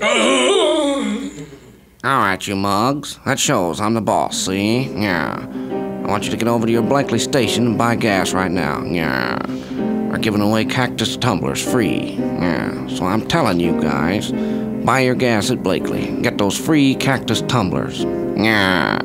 All right, you mugs. That shows I'm the boss, see? Yeah. I want you to get over to your Blakley station and buy gas right now. Yeah. We're giving away cactus tumblers free. Yeah. So I'm telling you guys, buy your gas at Blakley. Get those free cactus tumblers. Yeah.